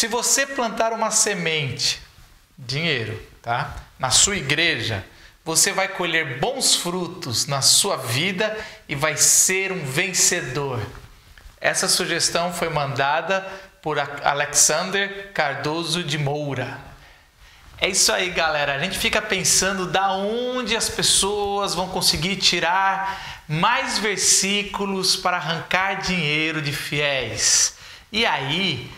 Se você plantar uma semente, dinheiro, tá? Na sua igreja, você vai colher bons frutos na sua vida e vai ser um vencedor. Essa sugestão foi mandada por Alexander Cardoso de Moura. É isso aí, galera. A gente fica pensando da onde as pessoas vão conseguir tirar mais versículos para arrancar dinheiro de fiéis. E aí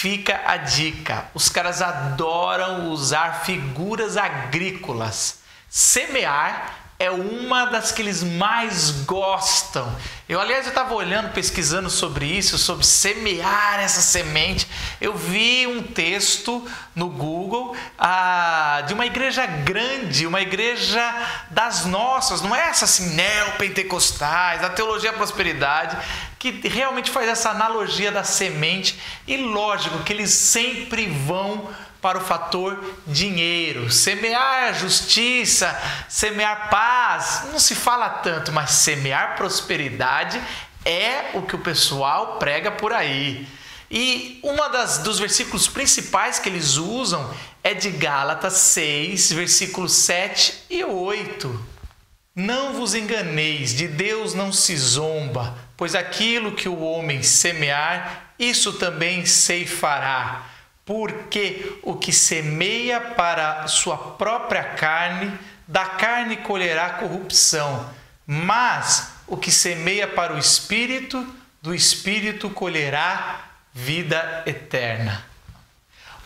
fica a dica: os caras adoram usar figuras agrícolas. Semear é uma das que eles mais gostam. Eu, aliás, eu estava olhando, pesquisando sobre isso, sobre semear essa semente. Eu vi um texto no Google ah, de uma igreja grande, uma igreja das nossas, não é essa assim, neopentecostais, da teologia da prosperidade, que realmente faz essa analogia da semente. E lógico que eles sempre vão para o fator dinheiro. Semear justiça, semear paz, não se fala tanto, mas semear prosperidade é o que o pessoal prega por aí. E uma das dos versículos principais que eles usam é de Gálatas 6, versículos 7 e 8. Não vos enganeis, de Deus não se zomba, pois aquilo que o homem semear, isso também ceifará porque o que semeia para sua própria carne, da carne colherá corrupção, mas o que semeia para o espírito, do espírito colherá vida eterna.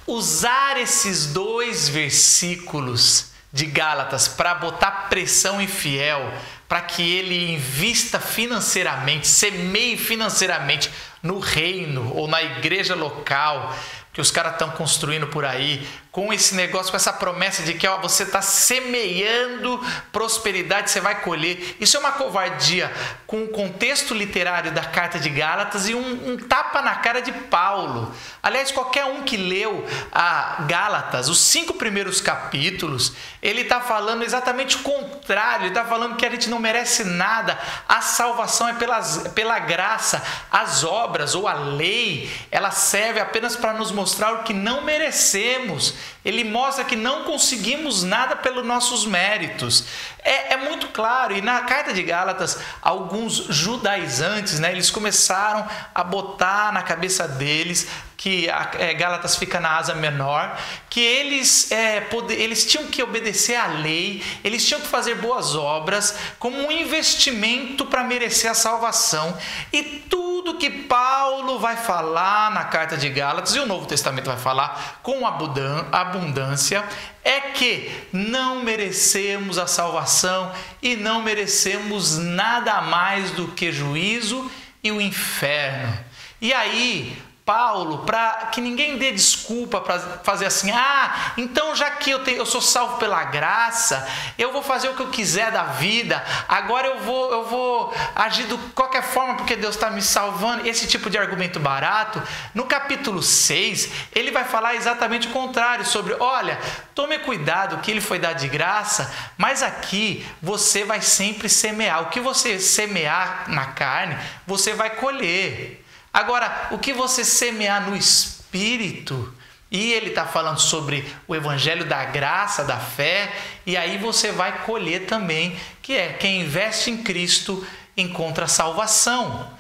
Usar esses dois versículos de Gálatas para botar pressão em fiel, para que ele invista financeiramente, semeie financeiramente no reino ou na igreja local, que os caras estão construindo por aí, com esse negócio, com essa promessa de que ó, você está semeando prosperidade, você vai colher. Isso é uma covardia com o contexto literário da carta de Gálatas e um, um tapa na cara de Paulo. Aliás, qualquer um que leu a Gálatas, os cinco primeiros capítulos, ele está falando exatamente o contrário. Está falando que a gente não merece nada. A salvação é pelas, pela graça. As obras ou a lei, ela serve apenas para nos mostrar o que não merecemos ele mostra que não conseguimos nada pelos nossos méritos. É, é, muito claro, e na carta de Gálatas, alguns judaizantes, né, eles começaram a botar na cabeça deles que a, é, Gálatas fica na asa menor, que eles, é, poder, eles tinham que obedecer à lei, eles tinham que fazer boas obras como um investimento para merecer a salvação. E tudo que Paulo vai falar na carta de Gálatas, e o Novo Testamento vai falar com abundância, é que não merecemos a salvação e não merecemos nada mais do que juízo e o inferno. E aí, Paulo, para que ninguém dê desculpa para fazer assim, ah, então já que eu, tenho, eu sou salvo pela graça, eu vou fazer o que eu quiser da vida, agora eu vou, eu vou agir de qualquer forma porque Deus está me salvando. Esse tipo de argumento barato, no capítulo 6, ele vai falar exatamente o contrário, sobre, olha, tome cuidado que ele foi dado de graça, mas aqui você vai sempre semear. O que você semear na carne, você vai colher. Agora, o que você semear no espírito, e ele está falando sobre o evangelho da graça, da fé, e aí você vai colher também, que é quem investe em Cristo encontra salvação.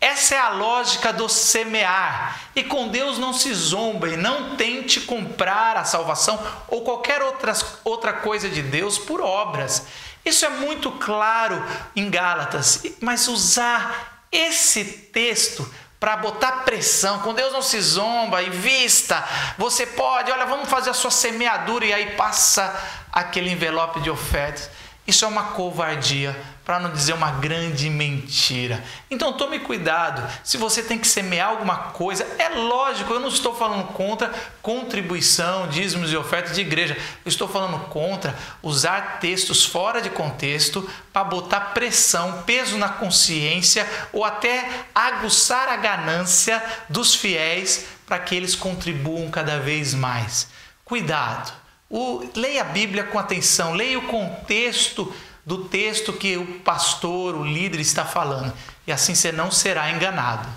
Essa é a lógica do semear. E com Deus não se zomba e não tente comprar a salvação ou qualquer outra, outra coisa de Deus por obras. Isso é muito claro em Gálatas, mas usar esse texto para botar pressão. Com Deus não se zomba e vista. Você pode, olha, vamos fazer a sua semeadura e aí passa aquele envelope de ofertas. Isso é uma covardia para não dizer uma grande mentira. Então tome cuidado. Se você tem que semear alguma coisa, é lógico, eu não estou falando contra contribuição, dízimos e ofertas de igreja. Eu estou falando contra usar textos fora de contexto para botar pressão, peso na consciência ou até aguçar a ganância dos fiéis para que eles contribuam cada vez mais. Cuidado. O, leia a Bíblia com atenção, leia o contexto do texto que o pastor, o líder está falando. E assim você não será enganado.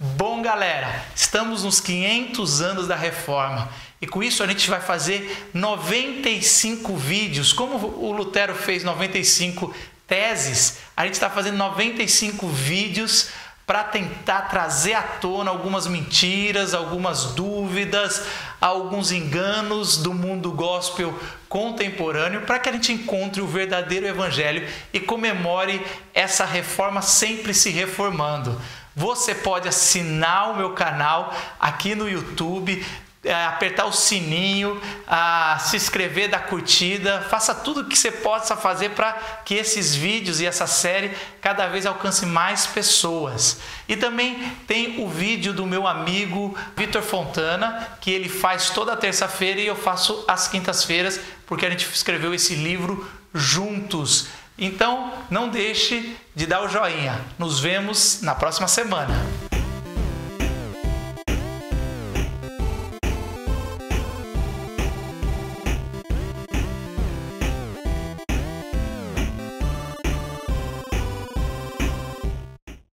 Bom, galera, estamos nos 500 anos da reforma e com isso a gente vai fazer 95 vídeos. Como o Lutero fez 95 teses, a gente está fazendo 95 vídeos para tentar trazer à tona algumas mentiras, algumas dúvidas, alguns enganos do mundo gospel contemporâneo, para que a gente encontre o verdadeiro evangelho e comemore essa reforma sempre se reformando. Você pode assinar o meu canal aqui no YouTube, apertar o sininho, a se inscrever, dar curtida, faça tudo o que você possa fazer para que esses vídeos e essa série cada vez alcance mais pessoas. E também tem o vídeo do meu amigo Vitor Fontana, que ele faz toda terça-feira e eu faço às quintas-feiras, porque a gente escreveu esse livro juntos. Então, não deixe de dar o joinha. Nos vemos na próxima semana.